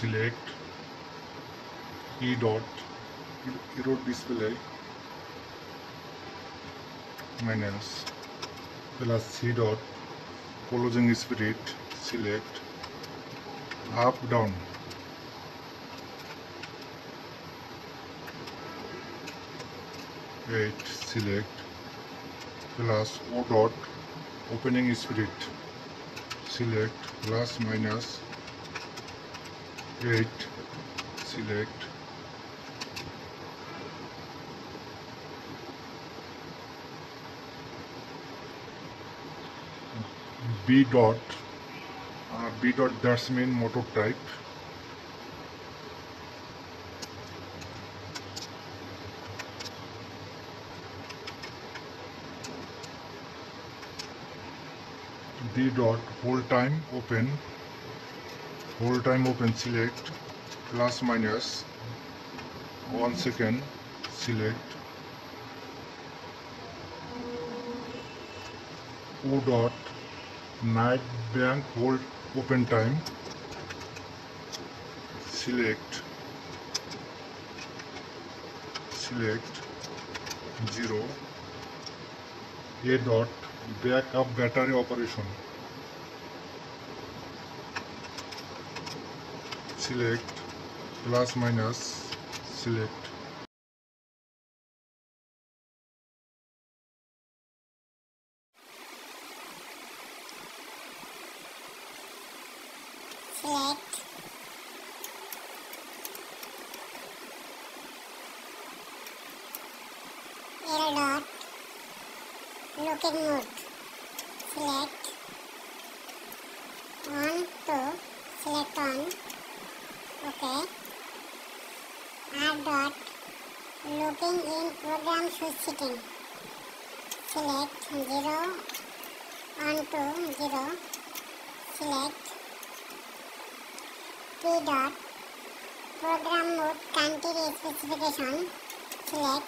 select e dot error display minus plus c dot closing spirit select up down eight select plus o dot opening spirit select plus minus 8 select. B dot. Uh, B dot that's mean motor type. D dot whole time open whole time open select plus minus one second select. O dot night bank hold open time select select 0 A dot backup battery operation select plus minus select. Select. L dot. Looking mode select. On to select on okay. R dot looking in program switch select 0 on to 0 select P dot program mode country specification. Select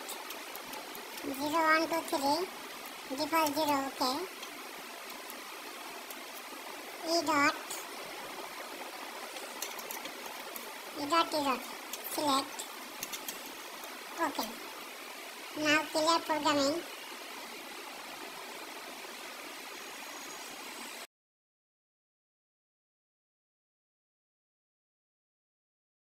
0 1 2 3 default 0 okay. E dot E dot dot select. Okay. Now clear programming